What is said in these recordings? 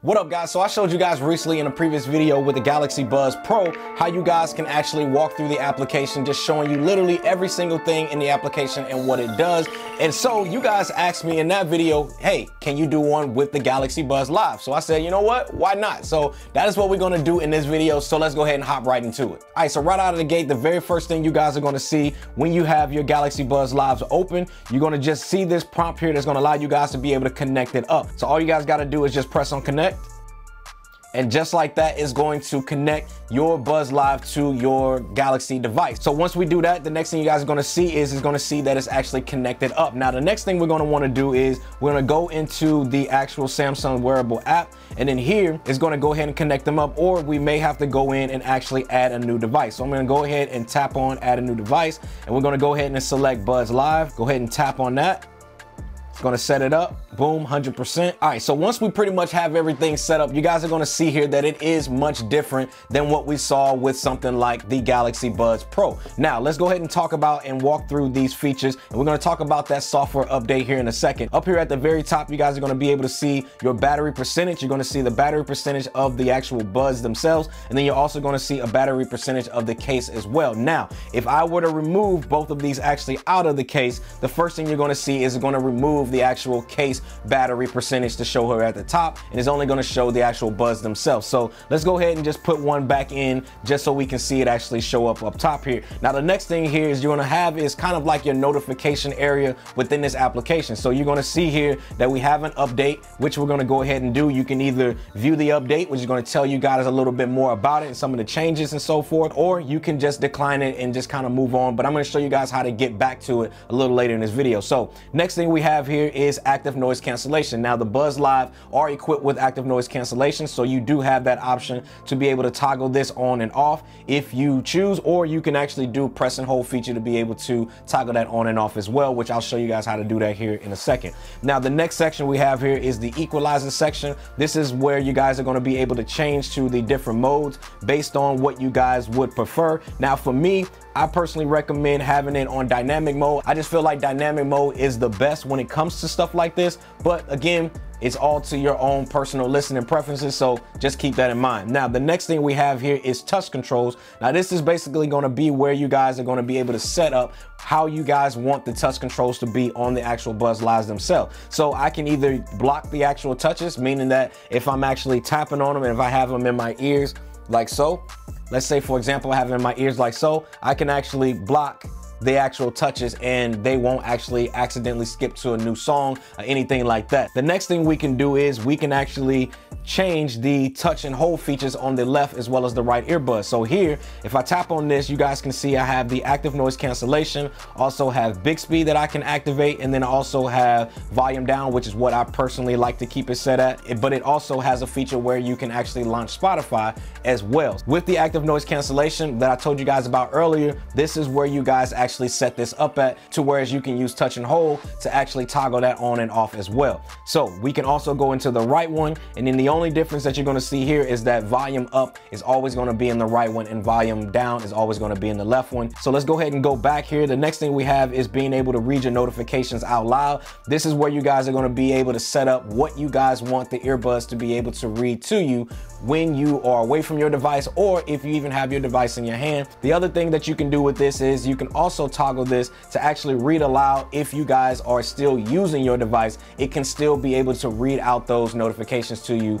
What up guys? So I showed you guys recently in a previous video with the Galaxy Buds Pro how you guys can actually walk through the application just showing you literally every single thing in the application and what it does. And so you guys asked me in that video, hey, can you do one with the Galaxy Buds Live? So I said, you know what? Why not? So that is what we're gonna do in this video. So let's go ahead and hop right into it. All right, so right out of the gate, the very first thing you guys are gonna see when you have your Galaxy Buds Lives open, you're gonna just see this prompt here that's gonna allow you guys to be able to connect it up. So all you guys gotta do is just press on connect and just like that is going to connect your Buds Live to your Galaxy device. So once we do that, the next thing you guys are gonna see is, is gonna see that it's actually connected up. Now, the next thing we're gonna wanna do is we're gonna go into the actual Samsung wearable app, and then here is gonna go ahead and connect them up, or we may have to go in and actually add a new device. So I'm gonna go ahead and tap on add a new device, and we're gonna go ahead and select Buds Live. Go ahead and tap on that. It's gonna set it up, boom, 100%. All right, so once we pretty much have everything set up, you guys are gonna see here that it is much different than what we saw with something like the Galaxy Buds Pro. Now, let's go ahead and talk about and walk through these features, and we're gonna talk about that software update here in a second. Up here at the very top, you guys are gonna be able to see your battery percentage. You're gonna see the battery percentage of the actual buds themselves, and then you're also gonna see a battery percentage of the case as well. Now, if I were to remove both of these actually out of the case, the first thing you're gonna see is gonna remove the actual case battery percentage to show her at the top and it's only going to show the actual buds themselves. So let's go ahead and just put one back in just so we can see it actually show up up top here. Now the next thing here is you're going to have is kind of like your notification area within this application. So you're going to see here that we have an update, which we're going to go ahead and do. You can either view the update, which is going to tell you guys a little bit more about it and some of the changes and so forth, or you can just decline it and just kind of move on. But I'm going to show you guys how to get back to it a little later in this video. So next thing we have here here is active noise cancellation. Now the Buds Live are equipped with active noise cancellation, so you do have that option to be able to toggle this on and off if you choose, or you can actually do press and hold feature to be able to toggle that on and off as well, which I'll show you guys how to do that here in a second. Now the next section we have here is the equalizer section. This is where you guys are gonna be able to change to the different modes based on what you guys would prefer. Now for me, I personally recommend having it on dynamic mode. I just feel like dynamic mode is the best when it comes to stuff like this. But again, it's all to your own personal listening preferences, so just keep that in mind. Now, the next thing we have here is touch controls. Now, this is basically gonna be where you guys are gonna be able to set up how you guys want the touch controls to be on the actual Buds Lives themselves. So I can either block the actual touches, meaning that if I'm actually tapping on them and if I have them in my ears like so, Let's say, for example, I have it in my ears like so, I can actually block the actual touches and they won't actually accidentally skip to a new song or anything like that. The next thing we can do is we can actually change the touch and hold features on the left as well as the right earbud. So here, if I tap on this, you guys can see I have the active noise cancellation, also have Bixby that I can activate, and then also have volume down, which is what I personally like to keep it set at. But it also has a feature where you can actually launch Spotify as well. With the active noise cancellation that I told you guys about earlier, this is where you guys actually set this up at to whereas you can use touch and hold to actually toggle that on and off as well. So we can also go into the right one and then the only difference that you're gonna see here is that volume up is always gonna be in the right one and volume down is always gonna be in the left one. So let's go ahead and go back here. The next thing we have is being able to read your notifications out loud. This is where you guys are gonna be able to set up what you guys want the earbuds to be able to read to you when you are away from your device or if you even have your device in your hand. The other thing that you can do with this is you can also toggle this to actually read aloud if you guys are still using your device. It can still be able to read out those notifications to you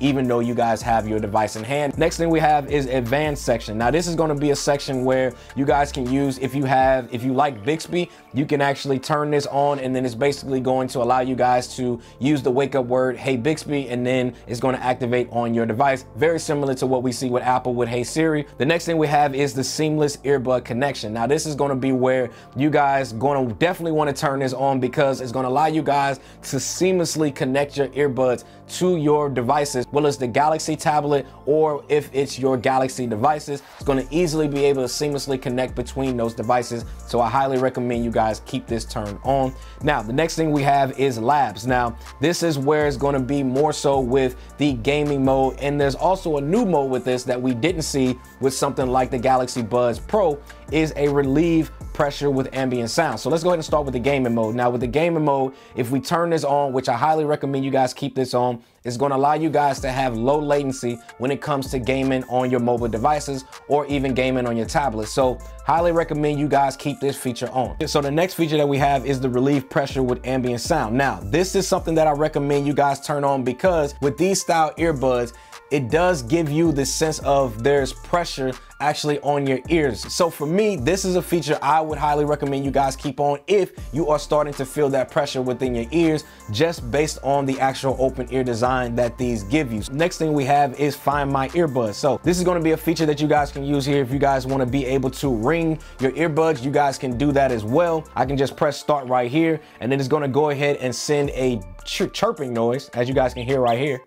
even though you guys have your device in hand. Next thing we have is advanced section. Now this is gonna be a section where you guys can use, if you have, if you like Bixby, you can actually turn this on and then it's basically going to allow you guys to use the wake up word, hey Bixby, and then it's gonna activate on your device. Very similar to what we see with Apple with Hey Siri. The next thing we have is the seamless earbud connection. Now this is gonna be where you guys gonna definitely wanna turn this on because it's gonna allow you guys to seamlessly connect your earbuds to your devices well as the Galaxy tablet or if it's your Galaxy devices, it's gonna easily be able to seamlessly connect between those devices. So I highly recommend you guys keep this turned on. Now, the next thing we have is labs. Now, this is where it's gonna be more so with the gaming mode. And there's also a new mode with this that we didn't see with something like the Galaxy Buds Pro is a relieve pressure with ambient sound. So let's go ahead and start with the gaming mode. Now with the gaming mode, if we turn this on, which I highly recommend you guys keep this on, it's going to allow you guys to have low latency when it comes to gaming on your mobile devices or even gaming on your tablet. So highly recommend you guys keep this feature on. So the next feature that we have is the relieve pressure with ambient sound. Now, this is something that I recommend you guys turn on because with these style earbuds, it does give you the sense of there's pressure actually on your ears. So for me, this is a feature I would highly recommend you guys keep on if you are starting to feel that pressure within your ears just based on the actual open ear design that these give you. Next thing we have is find my earbuds. So this is gonna be a feature that you guys can use here if you guys wanna be able to ring your earbuds, you guys can do that as well. I can just press start right here and then it's gonna go ahead and send a chirping noise as you guys can hear right here.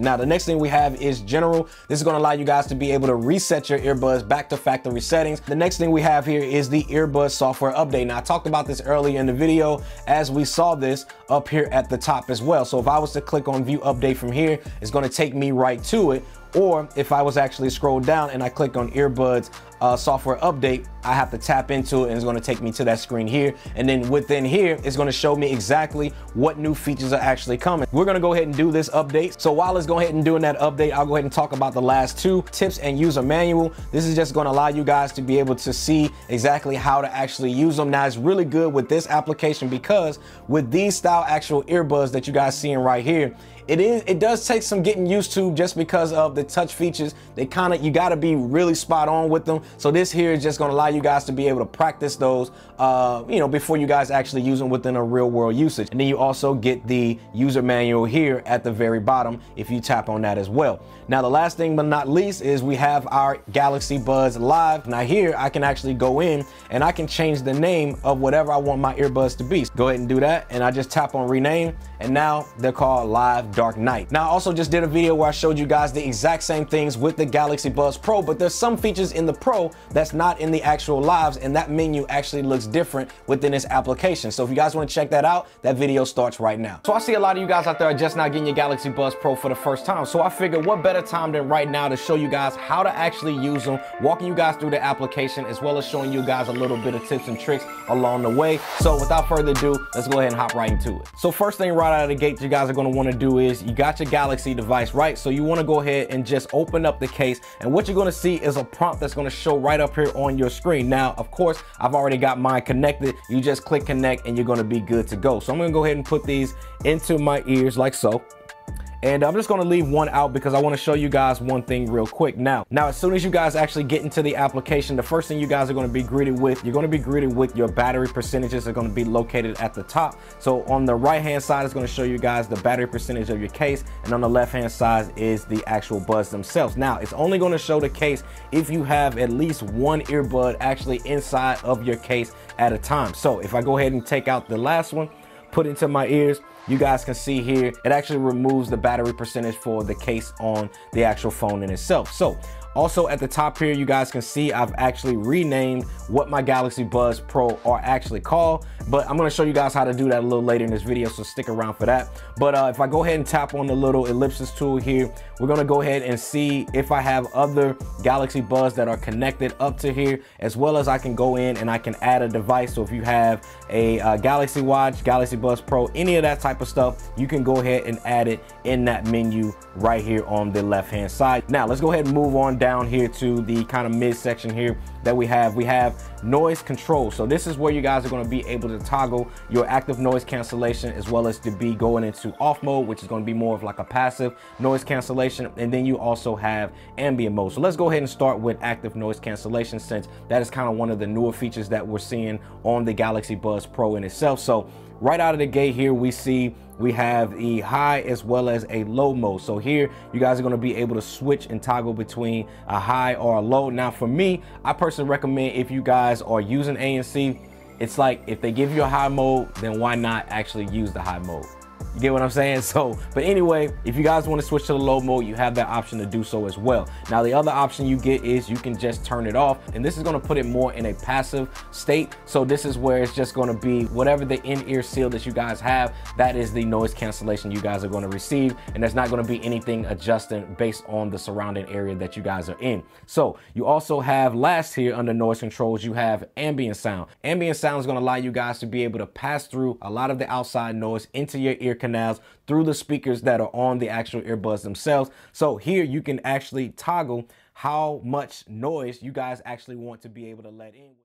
Now, the next thing we have is general. This is gonna allow you guys to be able to reset your earbuds back to factory settings. The next thing we have here is the earbud software update. Now, I talked about this earlier in the video as we saw this up here at the top as well. So if I was to click on view update from here, it's gonna take me right to it. Or if I was actually scrolled down and I click on earbuds uh, software update, I have to tap into it and it's gonna take me to that screen here. And then within here, it's gonna show me exactly what new features are actually coming. We're gonna go ahead and do this update. So while it's going ahead and doing that update, I'll go ahead and talk about the last two tips and user manual. This is just gonna allow you guys to be able to see exactly how to actually use them. Now it's really good with this application because with these style actual earbuds that you guys seeing right here, it is it does take some getting used to just because of the touch features. They kind of you got to be really spot on with them. So this here is just going to allow you guys to be able to practice those, uh, you know, before you guys actually use them within a real world usage. And then you also get the user manual here at the very bottom if you tap on that as well. Now the last thing but not least is we have our Galaxy Buds Live. Now here I can actually go in and I can change the name of whatever I want my earbuds to be. So Go ahead and do that and I just tap on rename and now they're called Live Dark Night. Now, I also just did a video where I showed you guys the exact same things with the Galaxy Buds Pro, but there's some features in the Pro that's not in the actual lives, and that menu actually looks different within this application. So if you guys want to check that out, that video starts right now. So I see a lot of you guys out there are just now getting your Galaxy Buds Pro for the first time. So I figured what better time than right now to show you guys how to actually use them, walking you guys through the application, as well as showing you guys a little bit of tips and tricks along the way. So without further ado, let's go ahead and hop right into it. So first thing right out of the gate you guys are going to want to do is you got your Galaxy device, right? So you want to go ahead and just open up the case. And what you're to see is a prompt that's to show right up here on your screen. Now, of course, I've already got mine connected. You just click connect and you're to be good to go. So I'm to go ahead and put these into my ears like so. And I'm just gonna leave one out because I wanna show you guys one thing real quick. Now, now as soon as you guys actually get into the application, the first thing you guys are gonna be greeted with, you're gonna be greeted with your battery percentages are gonna be located at the top. So on the right hand side is gonna show you guys the battery percentage of your case and on the left hand side is the actual buds themselves. Now, it's only gonna show the case if you have at least one earbud actually inside of your case at a time. So if I go ahead and take out the last one, put into my ears, you guys can see here, it actually removes the battery percentage for the case on the actual phone in itself. So also at the top here, you guys can see I've actually renamed what my Galaxy Buds Pro are actually called, but I'm gonna show you guys how to do that a little later in this video, so stick around for that. But uh, if I go ahead and tap on the little ellipsis tool here, we're gonna go ahead and see if I have other Galaxy Buds that are connected up to here, as well as I can go in and I can add a device. So if you have a uh, Galaxy Watch, Galaxy Buds Pro, any of that type of stuff, you can go ahead and add it in that menu right here on the left hand side. Now let's go ahead and move on down here to the kind of midsection here that we have. We have noise control. So this is where you guys are going to be able to toggle your active noise cancellation as well as to be going into off mode, which is going to be more of like a passive noise cancellation. And then you also have ambient mode. So let's go ahead and start with active noise cancellation since that is kind of one of the newer features that we're seeing on the Galaxy Buds Pro in itself. So right out of the gate here, we see we have a high as well as a low mode. So here you guys are going to be able to switch and toggle between a high or a low. Now for me, I personally recommend if you guys are using ANC, it's like if they give you a high mode, then why not actually use the high mode? You get what I'm saying? So, but anyway, if you guys want to switch to the low mode, you have that option to do so as well. Now, the other option you get is you can just turn it off, and this is going to put it more in a passive state. So this is where it's just going to be whatever the in-ear seal that you guys have, that is the noise cancellation you guys are going to receive, and there's not going to be anything adjusting based on the surrounding area that you guys are in. So you also have last here under noise controls, you have ambient sound. Ambient sound is going to allow you guys to be able to pass through a lot of the outside noise into your ear canals through the speakers that are on the actual earbuds themselves. So here you can actually toggle how much noise you guys actually want to be able to let in.